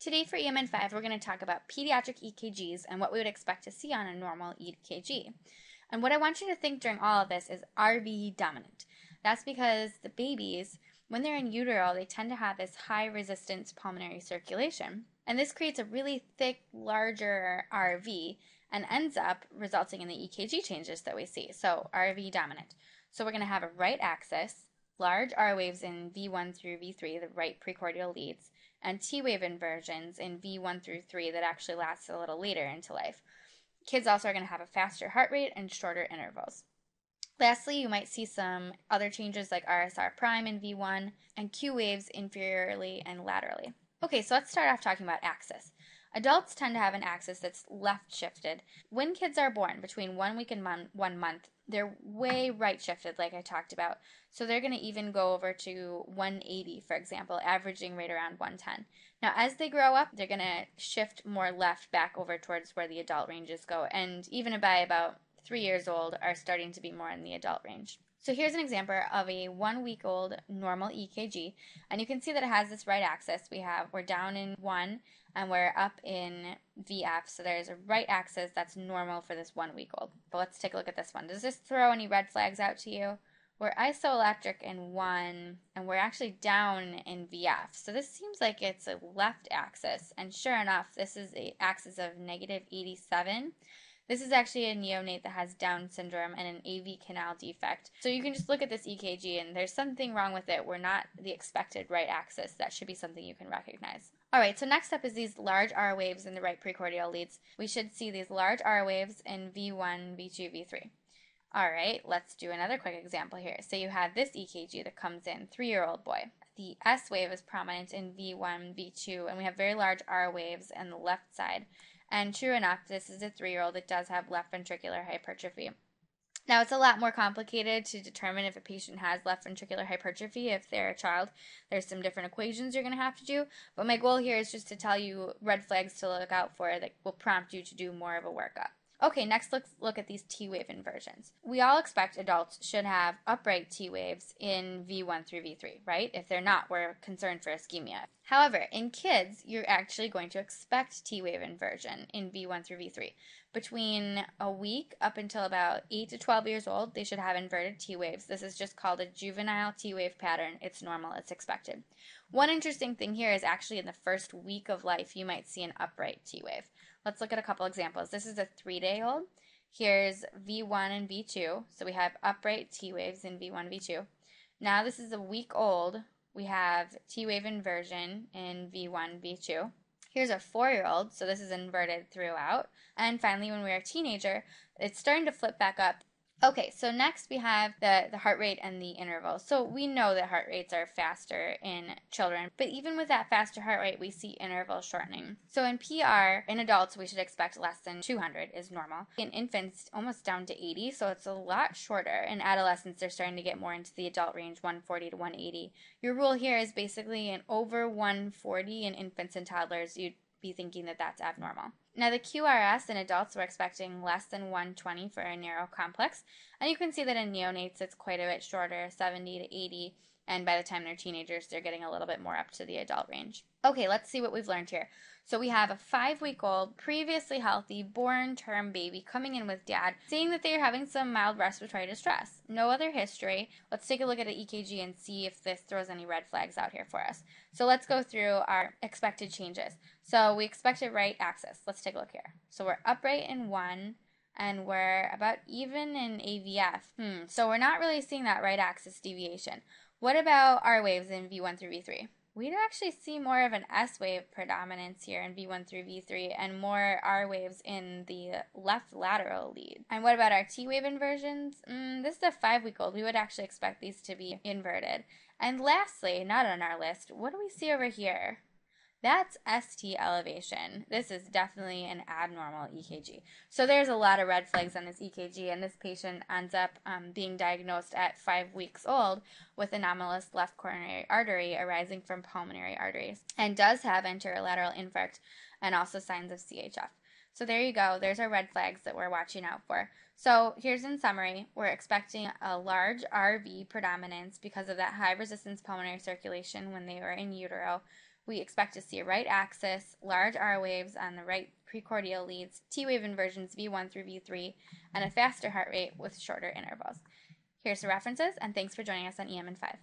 Today for EM in 5, we're going to talk about pediatric EKGs and what we would expect to see on a normal EKG. And what I want you to think during all of this is RV dominant. That's because the babies, when they're in utero, they tend to have this high resistance pulmonary circulation. And this creates a really thick, larger RV and ends up resulting in the EKG changes that we see. So, RV dominant. So, we're going to have a right axis, large R waves in V1 through V3, the right precordial leads, and T wave inversions in V1 through 3 that actually last a little later into life. Kids also are going to have a faster heart rate and shorter intervals. Lastly, you might see some other changes like RSR prime in V1 and Q waves inferiorly and laterally. Okay, so let's start off talking about axis. Adults tend to have an axis that's left shifted. When kids are born, between one week and mon- one month, they're way right shifted, like I talked about. So they're going to even go over to 180, for example, averaging right around 110. Now, as they grow up, they're going to shift more left back over towards where the adult ranges go, and even by about three years old, are starting to be more in the adult range. So here's an example of a one week old normal EKG, and you can see that it has this right axis. We have we're down in one and we're up in VF, so there's a right axis that's normal for this one week old. But let's take a look at this one. Does this throw any red flags out to you? We're isoelectric in one, and we're actually down in VF. So this seems like it's a left axis, and sure enough, this is the axis of negative 87. This is actually a neonate that has Down syndrome and an AV canal defect. So you can just look at this EKG and there's something wrong with it. We're not the expected right axis. That should be something you can recognize. All right, so next up is these large R waves in the right precordial leads. We should see these large R waves in V1, V2, V3. All right, let's do another quick example here. So you have this EKG that comes in, three-year-old boy. The S wave is prominent in V1, V2, and we have very large R waves on the left side. And true enough, this is a three year old that does have left ventricular hypertrophy. Now, it's a lot more complicated to determine if a patient has left ventricular hypertrophy if they're a child. There's some different equations you're going to have to do, but my goal here is just to tell you red flags to look out for that will prompt you to do more of a workup. Okay, next let's look at these T wave inversions. We all expect adults should have upright T waves in V1 through V3, right? If they're not, we're concerned for ischemia. However, in kids, you're actually going to expect T wave inversion in V1 through V3. Between a week up until about 8 to 12 years old, they should have inverted T waves. This is just called a juvenile T wave pattern. It's normal, it's expected. One interesting thing here is actually in the first week of life, you might see an upright T wave. Let's look at a couple examples. This is a three day old. Here's V1 and V2. So we have upright T waves in V1, V2. Now this is a week old. We have T wave inversion in V1, V2. Here's a four year old, so this is inverted throughout. And finally, when we're a teenager, it's starting to flip back up Okay, so next we have the, the heart rate and the interval. So we know that heart rates are faster in children, but even with that faster heart rate, we see interval shortening. So in PR, in adults, we should expect less than 200 is normal. In infants, almost down to 80, so it's a lot shorter. In adolescents, they're starting to get more into the adult range, 140 to 180. Your rule here is basically an over 140 in infants and toddlers, you'd be thinking that that's abnormal. Now, the QRS in adults, we're expecting less than 120 for a narrow complex, and you can see that in neonates it's quite a bit shorter, 70 to 80, and by the time they're teenagers, they're getting a little bit more up to the adult range. Okay, let's see what we've learned here. So we have a five week old, previously healthy, born term baby coming in with dad, saying that they're having some mild respiratory distress. No other history. Let's take a look at an EKG and see if this throws any red flags out here for us. So let's go through our expected changes. So we expected right axis. Let's take a look here. So we're upright in one and we're about even in AVF. Hmm, so we're not really seeing that right axis deviation. What about R waves in V1 through V3? We'd actually see more of an S wave predominance here in V1 through V3 and more R waves in the left lateral lead. And what about our T wave inversions? Mm, this is a five week old. We would actually expect these to be inverted. And lastly, not on our list, what do we see over here? That's ST elevation. This is definitely an abnormal EKG. So there's a lot of red flags on this EKG, and this patient ends up um, being diagnosed at five weeks old with anomalous left coronary artery arising from pulmonary arteries and does have anterolateral infarct and also signs of CHF. So there you go. There's our red flags that we're watching out for. So here's in summary, we're expecting a large RV predominance because of that high resistance pulmonary circulation when they were in utero. We expect to see a right axis, large R waves on the right precordial leads, T wave inversions V1 through V3, and a faster heart rate with shorter intervals. Here's the references, and thanks for joining us on EM in 5.